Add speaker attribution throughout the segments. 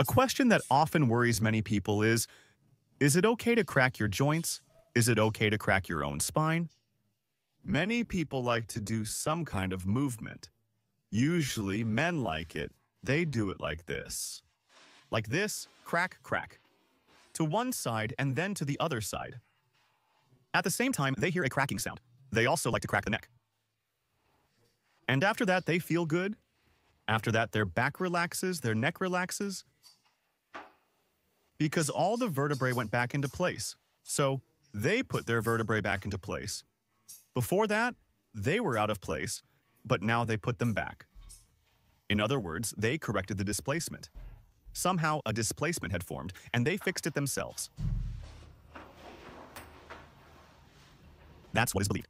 Speaker 1: A question that often worries many people is, is it okay to crack your joints? Is it okay to crack your own spine? Many people like to do some kind of movement. Usually men like it. They do it like this. Like this, crack, crack. To one side and then to the other side. At the same time, they hear a cracking sound. They also like to crack the neck. And after that, they feel good. After that, their back relaxes, their neck relaxes. Because all the vertebrae went back into place. So they put their vertebrae back into place. Before that, they were out of place, but now they put them back. In other words, they corrected the displacement. Somehow a displacement had formed, and they fixed it themselves. That's what is believed.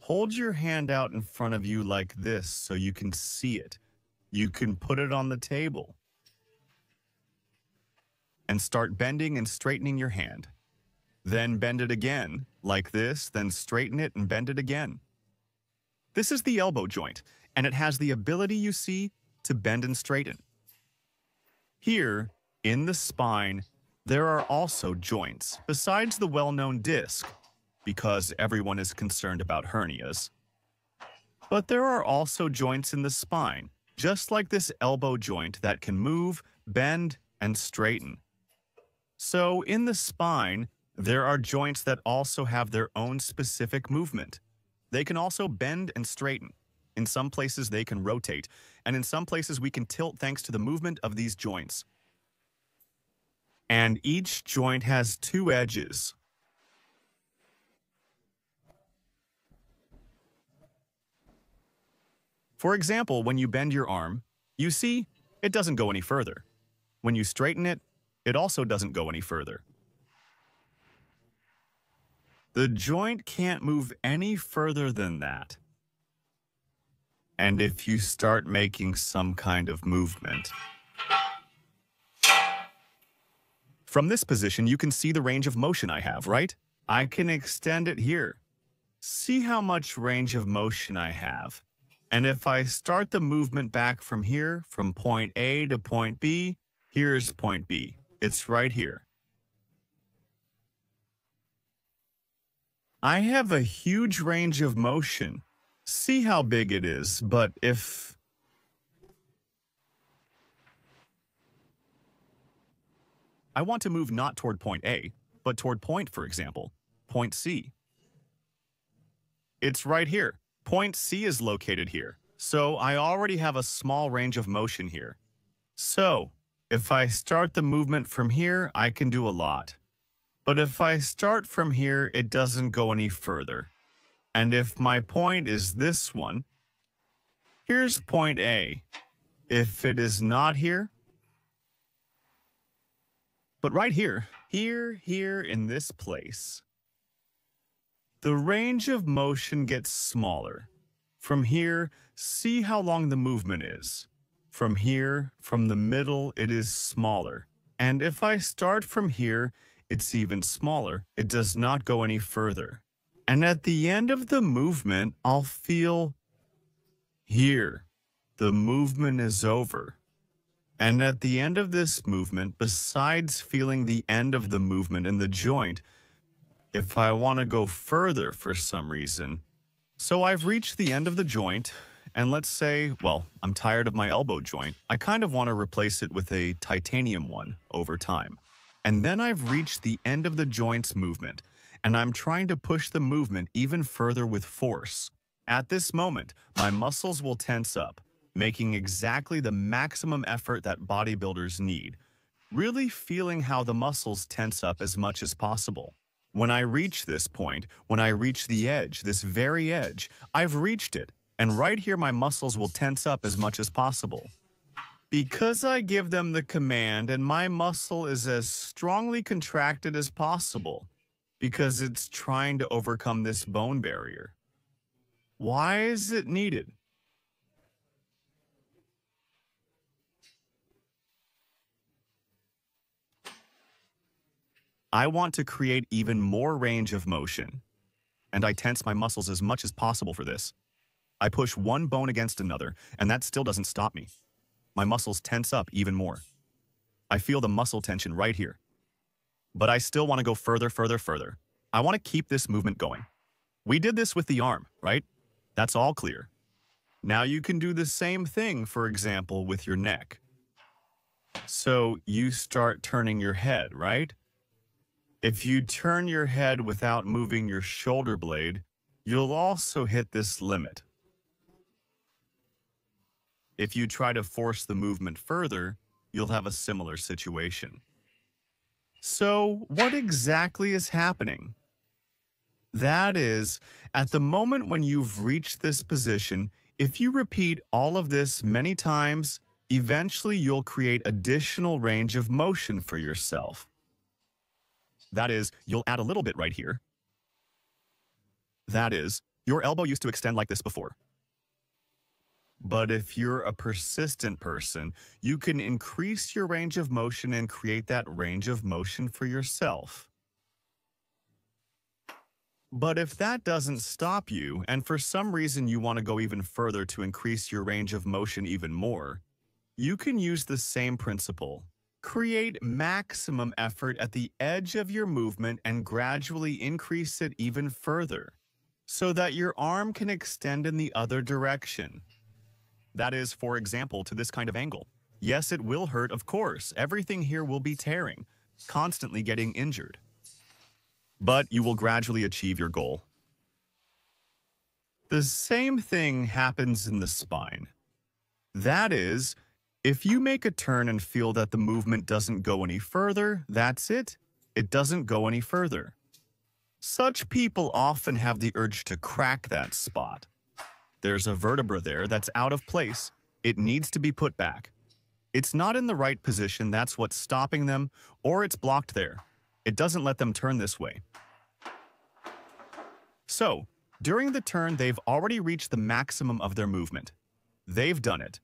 Speaker 1: Hold your hand out in front of you like this so you can see it. You can put it on the table. And start bending and straightening your hand. Then bend it again, like this, then straighten it and bend it again. This is the elbow joint, and it has the ability, you see, to bend and straighten. Here, in the spine, there are also joints, besides the well-known disc, because everyone is concerned about hernias. But there are also joints in the spine, just like this elbow joint that can move, bend, and straighten. So in the spine, there are joints that also have their own specific movement. They can also bend and straighten. In some places, they can rotate, and in some places, we can tilt thanks to the movement of these joints. And each joint has two edges, For example, when you bend your arm, you see it doesn't go any further. When you straighten it, it also doesn't go any further. The joint can't move any further than that. And if you start making some kind of movement, from this position, you can see the range of motion I have, right? I can extend it here. See how much range of motion I have. And if I start the movement back from here, from point A to point B, here's point B. It's right here. I have a huge range of motion. See how big it is, but if... I want to move not toward point A, but toward point, for example, point C. It's right here. Point C is located here, so I already have a small range of motion here. So, if I start the movement from here, I can do a lot. But if I start from here, it doesn't go any further. And if my point is this one, here's point A. If it is not here, but right here, here, here in this place, the range of motion gets smaller. From here, see how long the movement is. From here, from the middle, it is smaller. And if I start from here, it's even smaller. It does not go any further. And at the end of the movement, I'll feel here. The movement is over. And at the end of this movement, besides feeling the end of the movement in the joint, if I want to go further for some reason. So I've reached the end of the joint, and let's say, well, I'm tired of my elbow joint. I kind of want to replace it with a titanium one over time. And then I've reached the end of the joint's movement, and I'm trying to push the movement even further with force. At this moment, my muscles will tense up, making exactly the maximum effort that bodybuilders need, really feeling how the muscles tense up as much as possible. When I reach this point, when I reach the edge, this very edge, I've reached it, and right here my muscles will tense up as much as possible. Because I give them the command and my muscle is as strongly contracted as possible, because it's trying to overcome this bone barrier. Why is it needed? I want to create even more range of motion, and I tense my muscles as much as possible for this. I push one bone against another, and that still doesn't stop me. My muscles tense up even more. I feel the muscle tension right here. But I still want to go further, further, further. I want to keep this movement going. We did this with the arm, right? That's all clear. Now you can do the same thing, for example, with your neck. So you start turning your head, right? If you turn your head without moving your shoulder blade, you'll also hit this limit. If you try to force the movement further, you'll have a similar situation. So what exactly is happening? That is, at the moment when you've reached this position, if you repeat all of this many times, eventually you'll create additional range of motion for yourself. That is, you'll add a little bit right here. That is, your elbow used to extend like this before. But if you're a persistent person, you can increase your range of motion and create that range of motion for yourself. But if that doesn't stop you, and for some reason you want to go even further to increase your range of motion even more, you can use the same principle. Create maximum effort at the edge of your movement and gradually increase it even further, so that your arm can extend in the other direction. That is, for example, to this kind of angle. Yes, it will hurt, of course. Everything here will be tearing, constantly getting injured but you will gradually achieve your goal. The same thing happens in the spine. That is, if you make a turn and feel that the movement doesn't go any further, that's it. It doesn't go any further. Such people often have the urge to crack that spot. There's a vertebra there that's out of place. It needs to be put back. It's not in the right position, that's what's stopping them, or it's blocked there. It doesn't let them turn this way. So, during the turn, they've already reached the maximum of their movement. They've done it.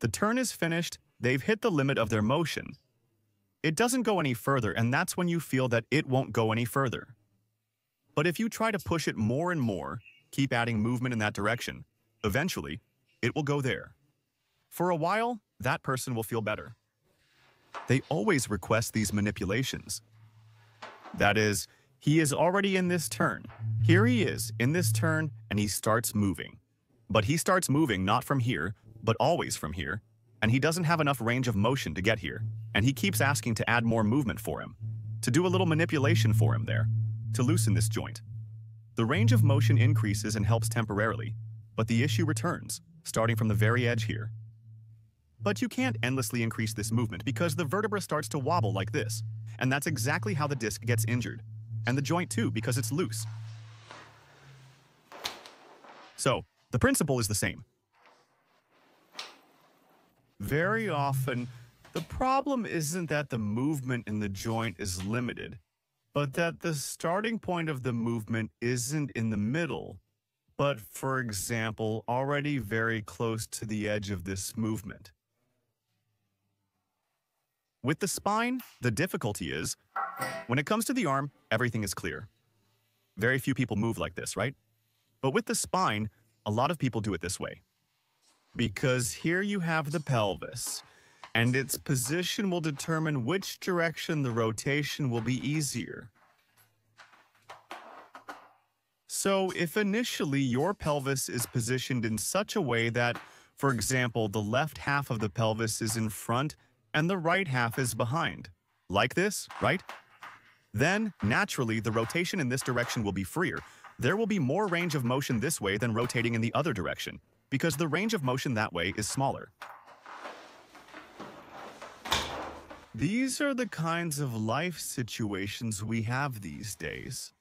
Speaker 1: The turn is finished, they've hit the limit of their motion. It doesn't go any further, and that's when you feel that it won't go any further. But if you try to push it more and more, keep adding movement in that direction, eventually, it will go there. For a while, that person will feel better. They always request these manipulations. That is, he is already in this turn. Here he is in this turn, and he starts moving. But he starts moving not from here, but always from here, and he doesn't have enough range of motion to get here, and he keeps asking to add more movement for him, to do a little manipulation for him there, to loosen this joint. The range of motion increases and helps temporarily, but the issue returns, starting from the very edge here. But you can't endlessly increase this movement because the vertebra starts to wobble like this, and that's exactly how the disc gets injured. And the joint too, because it's loose. So, the principle is the same. Very often, the problem isn't that the movement in the joint is limited, but that the starting point of the movement isn't in the middle, but, for example, already very close to the edge of this movement. With the spine, the difficulty is, when it comes to the arm, everything is clear. Very few people move like this, right? But with the spine, a lot of people do it this way. Because here you have the pelvis, and its position will determine which direction the rotation will be easier. So if initially your pelvis is positioned in such a way that, for example, the left half of the pelvis is in front and the right half is behind. Like this, right? Then, naturally, the rotation in this direction will be freer. There will be more range of motion this way than rotating in the other direction, because the range of motion that way is smaller. These are the kinds of life situations we have these days.